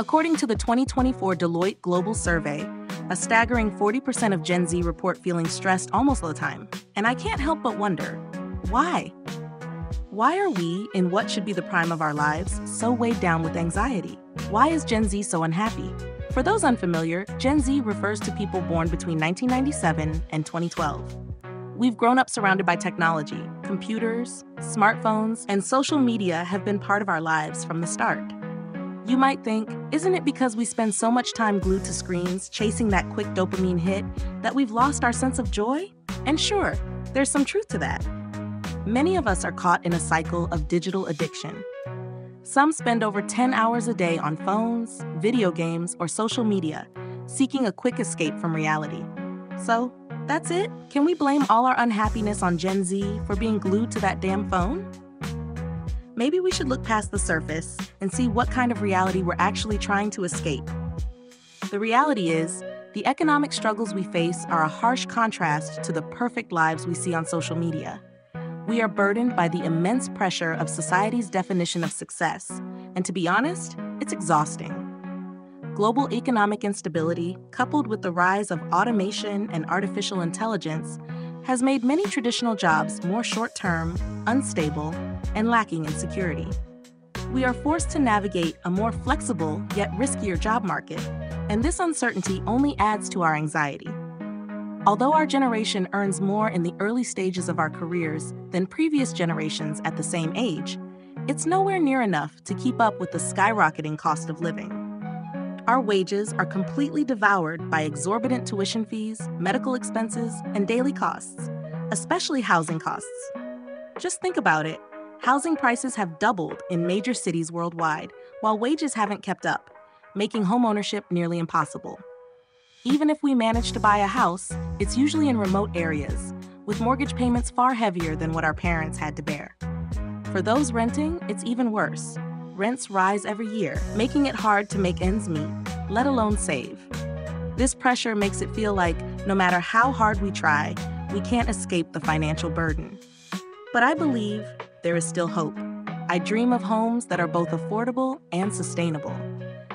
According to the 2024 Deloitte Global Survey, a staggering 40% of Gen Z report feeling stressed almost all the time. And I can't help but wonder why? Why are we, in what should be the prime of our lives, so weighed down with anxiety? Why is Gen Z so unhappy? For those unfamiliar, Gen Z refers to people born between 1997 and 2012. We've grown up surrounded by technology. Computers, smartphones, and social media have been part of our lives from the start. You might think, isn't it because we spend so much time glued to screens, chasing that quick dopamine hit, that we've lost our sense of joy? And sure, there's some truth to that. Many of us are caught in a cycle of digital addiction. Some spend over 10 hours a day on phones, video games, or social media, seeking a quick escape from reality. So, that's it? Can we blame all our unhappiness on Gen Z for being glued to that damn phone? Maybe we should look past the surface and see what kind of reality we're actually trying to escape. The reality is, the economic struggles we face are a harsh contrast to the perfect lives we see on social media. We are burdened by the immense pressure of society's definition of success, and to be honest, it's exhausting. Global economic instability, coupled with the rise of automation and artificial intelligence, has made many traditional jobs more short term, unstable, and lacking in security. We are forced to navigate a more flexible yet riskier job market, and this uncertainty only adds to our anxiety. Although our generation earns more in the early stages of our careers than previous generations at the same age, it's nowhere near enough to keep up with the skyrocketing cost of living. Our wages are completely devoured by exorbitant tuition fees, medical expenses, and daily costs, especially housing costs. Just think about it housing prices have doubled in major cities worldwide, while wages haven't kept up, making homeownership nearly impossible. Even if we manage to buy a house, it's usually in remote areas, with mortgage payments far heavier than what our parents had to bear. For those renting, it's even worse rents rise every year, making it hard to make ends meet, let alone save. This pressure makes it feel like no matter how hard we try, we can't escape the financial burden. But I believe there is still hope. I dream of homes that are both affordable and sustainable,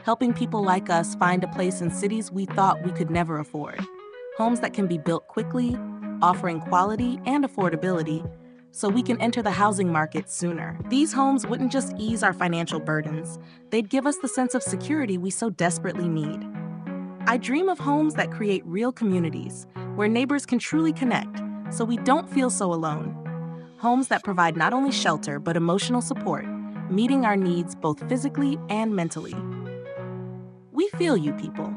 helping people like us find a place in cities we thought we could never afford. Homes that can be built quickly, offering quality and affordability so we can enter the housing market sooner. These homes wouldn't just ease our financial burdens, they'd give us the sense of security we so desperately need. I dream of homes that create real communities, where neighbors can truly connect, so we don't feel so alone. Homes that provide not only shelter, but emotional support, meeting our needs both physically and mentally. We feel you, people.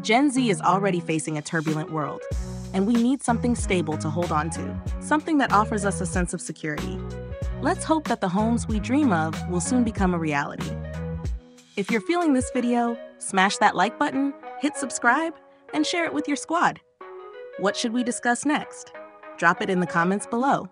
Gen Z is already facing a turbulent world, and we need something stable to hold on to, something that offers us a sense of security. Let's hope that the homes we dream of will soon become a reality. If you're feeling this video, smash that like button, hit subscribe, and share it with your squad. What should we discuss next? Drop it in the comments below.